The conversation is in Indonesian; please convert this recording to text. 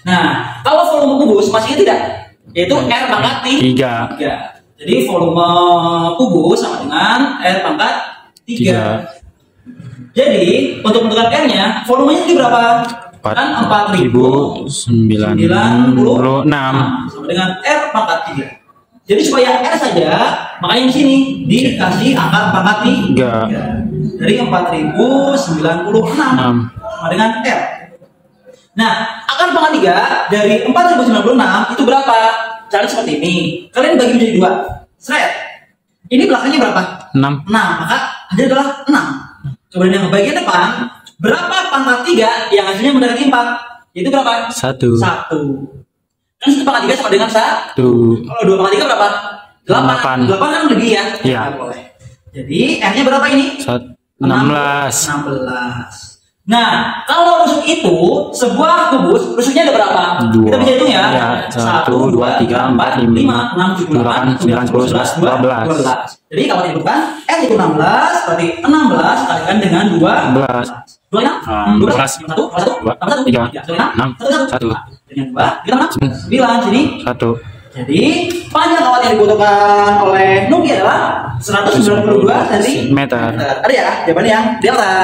Nah, kalau volume kubus masih ingat tidak? Yaitu R pangkat Tiga. 3. Jadi volume kubus sama dengan R pangkat 3. Tiga. Jadi, untuk menentukan R-nya, volumenya tadi berapa? Empat Kan 4000 sembilan 96 puluh enam. sama dengan R pangkat 3. Jadi supaya R saja, makanya di sini dikasih angka pangkat Tiga. 3. Dari 4096 Enam. sama dengan R. Nah, akar pangkat 3 dari 4096 itu berapa? Cara seperti ini. Kalian bagi menjadi dua. Seret. Ini belakangnya berapa? Enam. 6, maka hasilnya adalah 6. Kemudian yang bagian depan, berapa pangkat 3 yang hasilnya mendekati 4? Itu berapa? Satu. Satu. Kan satu pangkat 3 sama dengan satu. Satu. Kalau dua pangkat 3 berapa? 8. Delapan. 8 kan lebih ya? Iya. Boleh. Jadi R-nya berapa ini? Sat- Enam belas. 16. Nah, kalau rusuk itu sebuah kubus rusuknya ada berapa? Dua. Kita bisa hitung ya. Ya, satu, dua, tiga, empat, lima, enam, tujuh, delapan, sembilan, sepuluh, sebelas, dua belas. Jadi kalau dihitungkan R itu 16, berarti 16 kalikan dengan 2 Belas. Dua enam, Ah, dua belas. satu, satu, Dua, satu, tiga, enam, enam, satu satu, satu. dengan dua, kita enam, sembilan sini. Satu. Jadi panjang kawat yang dibutuhkan oleh Nuki adalah 192 cm. Ada ya jawabannya yang delta.